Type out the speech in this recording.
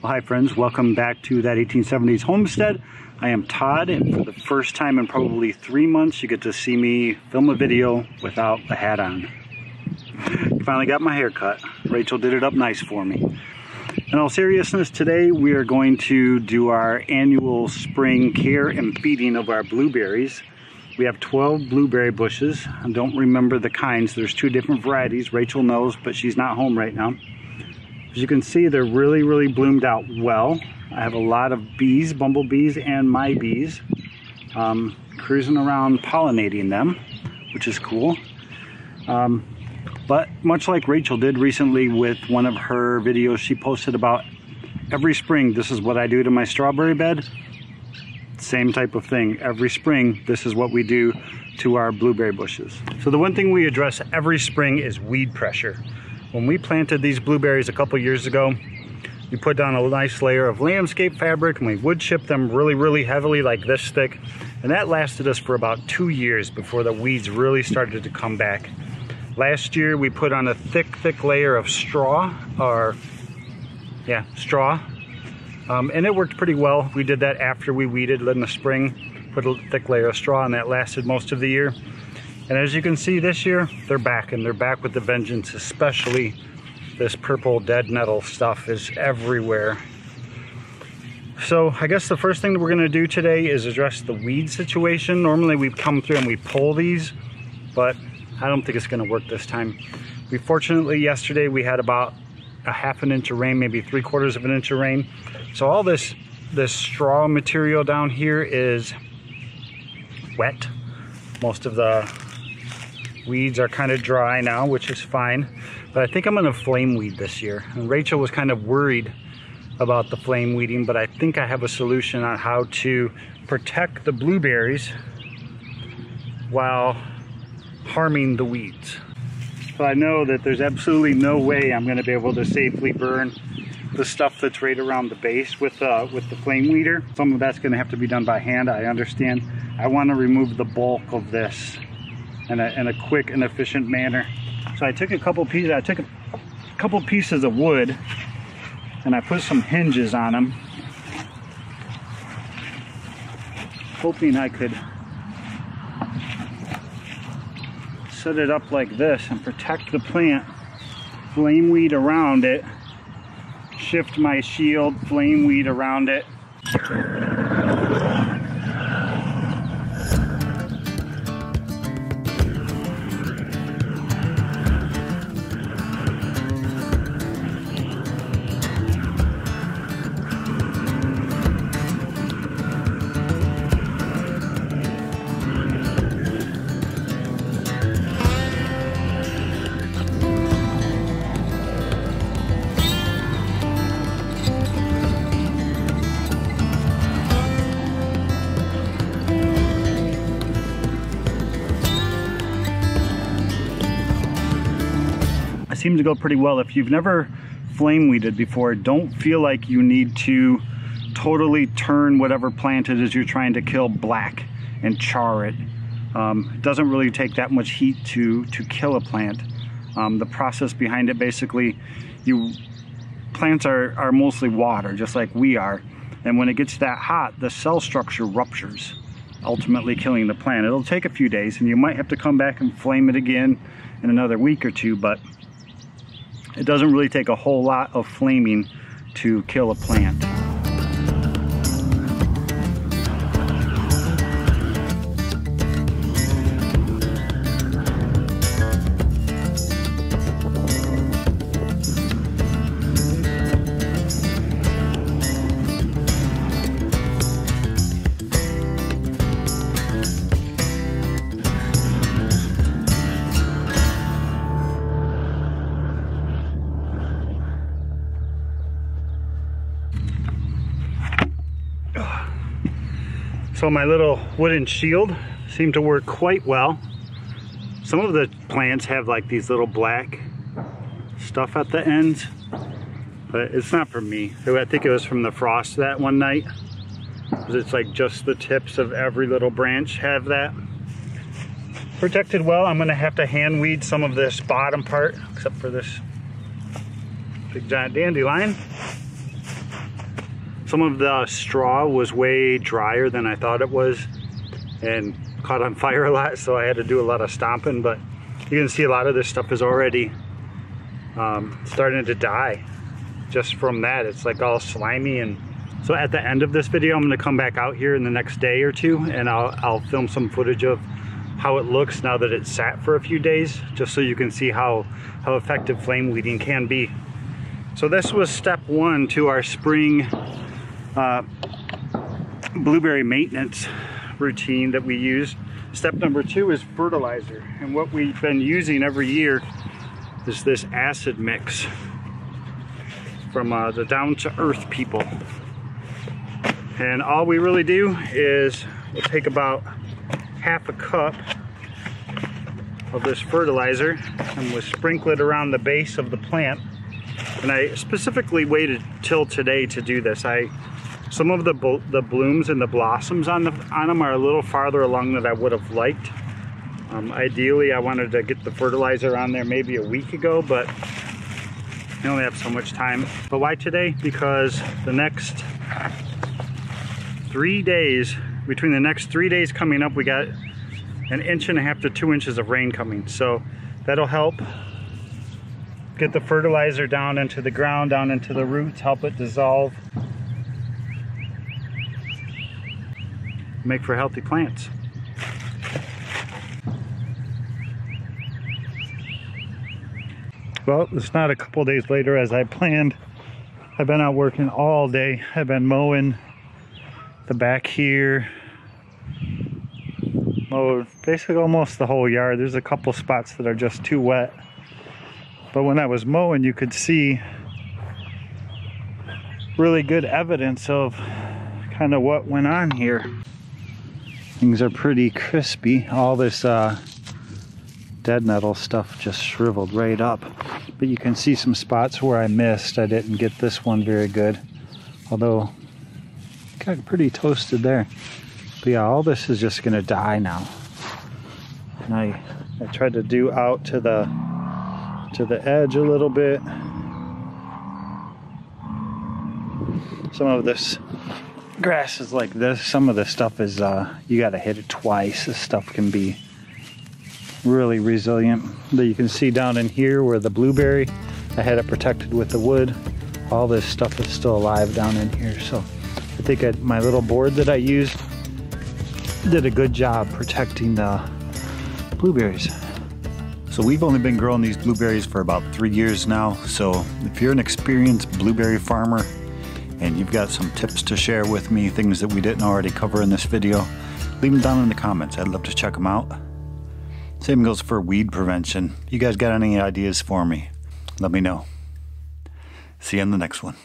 Well, hi friends, welcome back to that 1870s homestead. I am Todd and for the first time in probably three months you get to see me film a video without a hat on. Finally got my hair cut. Rachel did it up nice for me. In all seriousness, today we are going to do our annual spring care and feeding of our blueberries. We have 12 blueberry bushes. I don't remember the kinds. There's two different varieties. Rachel knows, but she's not home right now. As you can see, they're really, really bloomed out well. I have a lot of bees, bumblebees, and my bees um, cruising around pollinating them, which is cool. Um, but much like Rachel did recently with one of her videos she posted about every spring, this is what I do to my strawberry bed same type of thing. Every spring, this is what we do to our blueberry bushes. So the one thing we address every spring is weed pressure. When we planted these blueberries a couple years ago, we put down a nice layer of landscape fabric and we wood chip them really, really heavily like this thick. And that lasted us for about two years before the weeds really started to come back. Last year we put on a thick, thick layer of straw or yeah, straw um, and it worked pretty well. We did that after we weeded in the spring, put a thick layer of straw and that lasted most of the year. And as you can see this year, they're back and they're back with the vengeance, especially this purple dead nettle stuff is everywhere. So I guess the first thing that we're gonna do today is address the weed situation. Normally we come through and we pull these, but I don't think it's gonna work this time. We fortunately yesterday we had about a half an inch of rain, maybe three quarters of an inch of rain. So all this, this straw material down here is wet. Most of the weeds are kind of dry now, which is fine. But I think I'm gonna flame weed this year. And Rachel was kind of worried about the flame weeding, but I think I have a solution on how to protect the blueberries while harming the weeds. So I know that there's absolutely no way I'm gonna be able to safely burn the stuff that's right around the base with uh, with the flame weeder. Some of that's gonna have to be done by hand, I understand. I wanna remove the bulk of this in a, in a quick and efficient manner. So I took a couple pieces, I took a couple pieces of wood and I put some hinges on them, hoping I could set it up like this and protect the plant, flame weed around it, shift my shield, flame weed around it. Seemed to go pretty well. If you've never flame weeded before, don't feel like you need to totally turn whatever plant it is you're trying to kill black and char it. Um, it doesn't really take that much heat to, to kill a plant. Um, the process behind it basically, you plants are, are mostly water, just like we are. And when it gets that hot, the cell structure ruptures, ultimately killing the plant. It'll take a few days and you might have to come back and flame it again in another week or two, but it doesn't really take a whole lot of flaming to kill a plant. So my little wooden shield seemed to work quite well. Some of the plants have like these little black stuff at the ends, but it's not for me. I think it was from the frost that one night. It's like just the tips of every little branch have that. Protected well, I'm gonna have to hand weed some of this bottom part, except for this big giant dandelion. Some of the straw was way drier than I thought it was and caught on fire a lot, so I had to do a lot of stomping, but you can see a lot of this stuff is already um, starting to die just from that. It's like all slimy and so at the end of this video, I'm gonna come back out here in the next day or two and I'll, I'll film some footage of how it looks now that it's sat for a few days, just so you can see how, how effective flame weeding can be. So this was step one to our spring uh, blueberry maintenance routine that we use. Step number two is fertilizer. And what we've been using every year is this acid mix from uh, the Down to Earth people. And all we really do is we'll take about half a cup of this fertilizer and we'll sprinkle it around the base of the plant. And I specifically waited till today to do this. I some of the the blooms and the blossoms on the on them are a little farther along than I would have liked. Um, ideally, I wanted to get the fertilizer on there maybe a week ago, but I only have so much time. But why today? Because the next three days, between the next three days coming up, we got an inch and a half to two inches of rain coming. So that'll help get the fertilizer down into the ground, down into the roots, help it dissolve. Make for healthy plants. Well, it's not a couple days later as I planned. I've been out working all day. I've been mowing the back here. Mowed basically almost the whole yard. There's a couple spots that are just too wet. But when I was mowing, you could see really good evidence of kind of what went on here. Things are pretty crispy. All this uh, dead nettle stuff just shriveled right up. But you can see some spots where I missed. I didn't get this one very good. Although, got pretty toasted there. But yeah, all this is just gonna die now. And I, I tried to do out to the to the edge a little bit. Some of this grass is like this. Some of the stuff is, uh, you got to hit it twice. This stuff can be really resilient. That you can see down in here where the blueberry, I had it protected with the wood. All this stuff is still alive down in here. So I think I, my little board that I used did a good job protecting the blueberries. So we've only been growing these blueberries for about three years now. So if you're an experienced blueberry farmer and you've got some tips to share with me, things that we didn't already cover in this video, leave them down in the comments. I'd love to check them out. Same goes for weed prevention. You guys got any ideas for me? Let me know. See you in the next one.